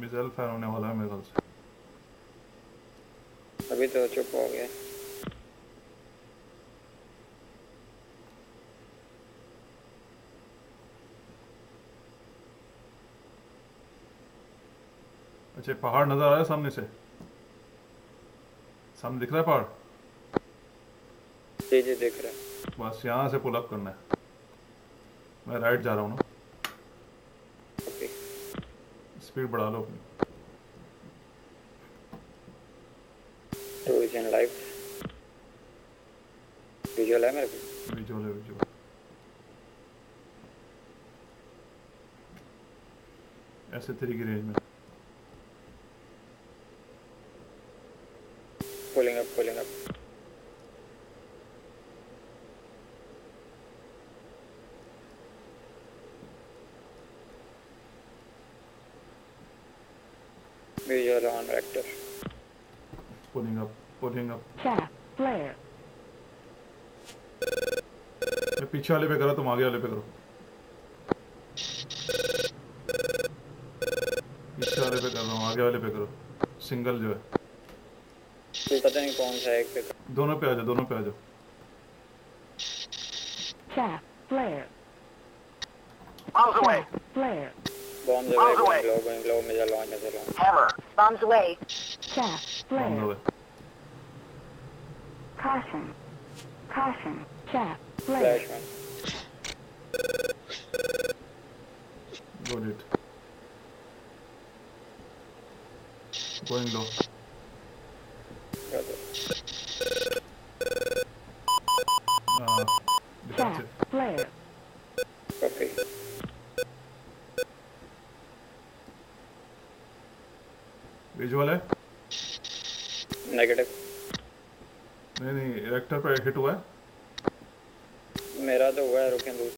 Missile fire होने वाला है मेरे ख्याल से अभी तो चुप हो गया। अच्छा पहाड़ नज़र आ रहा है सामने से। सामने दिख रहा है पहाड़? जी जी दिख रहा है। बस यहाँ से पुल अप करना है। मैं राइट जा रहा हूँ ना। स्पीड बढ़ा लो अपनी। इन लाइफ विजुअल है मेरे को? विजुअल है विजुअल ऐसे तेरी की रेंज में। Pulling up pulling up Visual on vector. Pulling up pulling up Chaff, flare, मैं पीछे वाले पे करो तुम आगे वाले पे करो पीछे वाले पे कर रहा हूँ आगे वाले पे करो सिंगल जो है पता नहीं कौन सा एक पे दोनों पे आ जाओ दोनों पे आ जाओ chaff, flare, Bombs away. bombs away, going low, going low, Over. Bombs away. Chef. Blair. Caution. Caution. Chef. Blair. Got it. Going low. Visual है? नेगेटिव नहीं नहीं रिएक्टर पर हिट हुआ है। मेरा तो हुआ है रुकें दूर